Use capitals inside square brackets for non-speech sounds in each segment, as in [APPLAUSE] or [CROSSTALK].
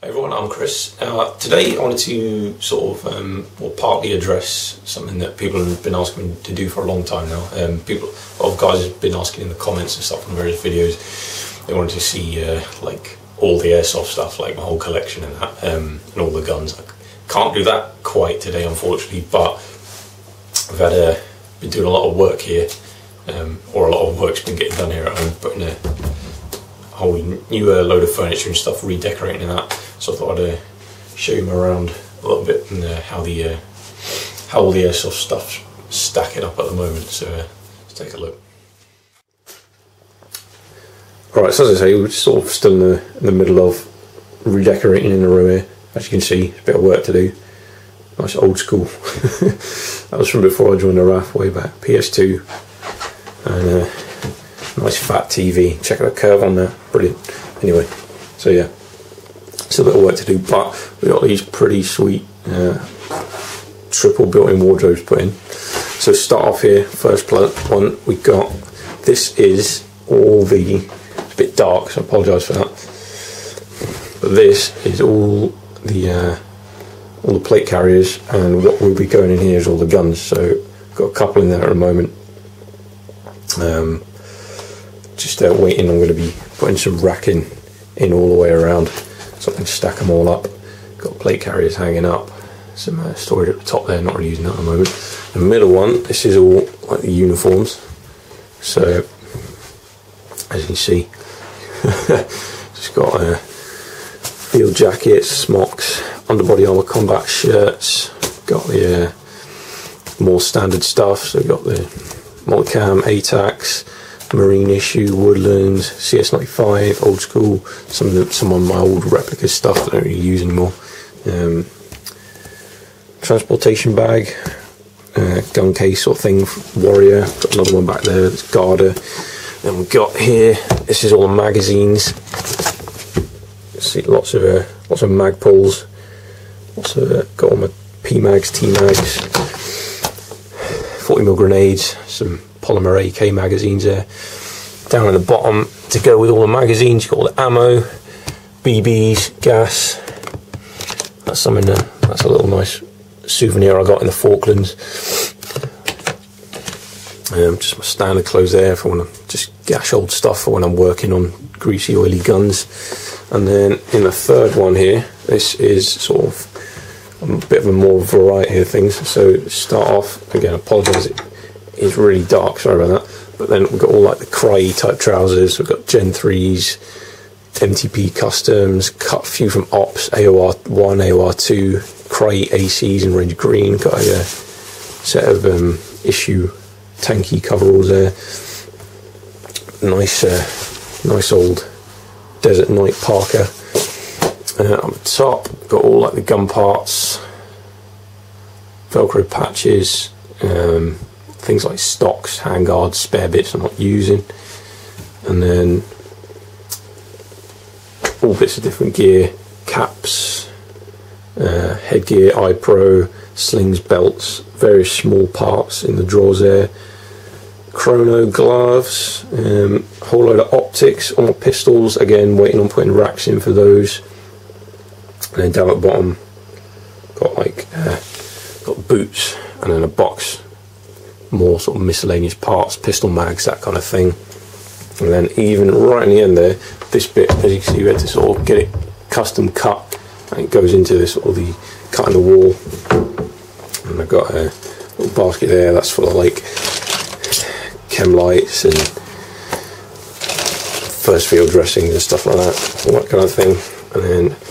Hey everyone, I'm Chris. Uh, today I wanted to sort of, um, well, partly address something that people have been asking me to do for a long time now. Um, people, a lot of guys have been asking in the comments and stuff on various videos. They wanted to see uh, like all the airsoft stuff, like my whole collection and that, um, and all the guns. I can't do that quite today, unfortunately, but I've had a, been doing a lot of work here, um, or a lot of work's been getting done here at home, putting a whole new uh, load of furniture and stuff, redecorating that. So I thought I'd uh, show you around a little bit and uh, how the uh, how all the airsoft stuff's stacking up at the moment. So uh, let's take a look. Alright, so as I say, we're sort of still in the, in the middle of redecorating in the room here. As you can see, a bit of work to do. Nice old school. [LAUGHS] that was from before I joined the RAF way back. PS2. And nice fat TV. Check out the curve on there. Brilliant. Anyway, so yeah, still a bit of work to do, but we got these pretty sweet uh, triple built-in wardrobes put in. So start off here, first one we got. This is all the. It's a bit dark, so I apologise for that. But this is all the uh, all the plate carriers, and what will be going in here is all the guns. So got a couple in there at the moment. Um, just uh, waiting. I'm going to be putting some racking in all the way around, so I can stack them all up. Got plate carriers hanging up. Some uh, storage at the top there, not really using that at the moment. The middle one, this is all like the uniforms. So, as you can see, [LAUGHS] just got uh, field jackets, smocks, underbody armor combat shirts. Got the uh, more standard stuff. So got the multicam, ATACs, marine issue, woodlands, CS95, old school. Some of the, some of my old replica stuff that I don't really use anymore. Um, transportation bag, uh, gun case sort of thing, Warrior. Got another one back there. It's Garda. Then we've got here. This is all the magazines. See lots of uh, lots of Magpuls. Of uh, got all my P mags, T mags, 40 mil grenades, some polymer AK magazines there. Down at the bottom to go with all the magazines, you've got all the ammo, BBs, gas. That's something. Uh, that's a little nice souvenir I got in the Falklands. Um, just my standard clothes there for when I'm just gash old stuff for when I'm working on greasy, oily guns. And then in the third one here, this is sort of a bit of a more variety of things. So start off again. Apologise, it is really dark. Sorry about that. But then we've got all like the Crye type trousers. We've got Gen threes, MTP customs, cut few from Ops, AOR one, AOR two, Crye ACs in range green. Got a uh, set of um, issue tanky coveralls there. Nice, uh, nice old Desert Night Parker. Uh, on the top, got all like the gun parts, Velcro patches, um, things like stocks, handguards, spare bits I'm not using, and then all bits of different gear, caps, uh, headgear, eye pro, slings, belts, various small parts in the drawers there, chrono gloves, um, whole load of optics on my pistols, again waiting on putting racks in for those. And then down at the bottom, got like uh, got boots and then a box, more sort of miscellaneous parts, pistol mags, that kind of thing. And then even right in the end there, this bit, as you can see, we had to sort of get it custom cut, and it goes into this of the cut in the wall. And I've got a little basket there that's full of like chem lights and first field dressings and stuff like that, all that kind of thing. And then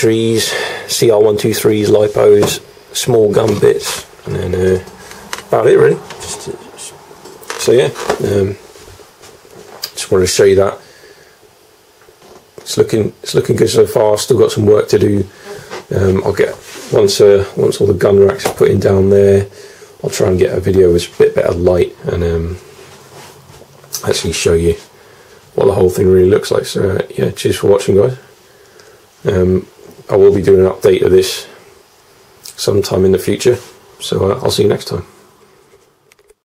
batteries, CR123s, lipos, small gun bits, and then uh, about it really. Just, so yeah, um, just wanted to show you that. It's looking it's looking good so far. Still got some work to do. Um, I'll get once uh, once all the gun racks are put in down there. I'll try and get a video with a bit better light and um, actually show you what the whole thing really looks like. So uh, yeah, cheers for watching, guys. Um, I will be doing an update of this sometime in the future. So uh, I'll see you next time.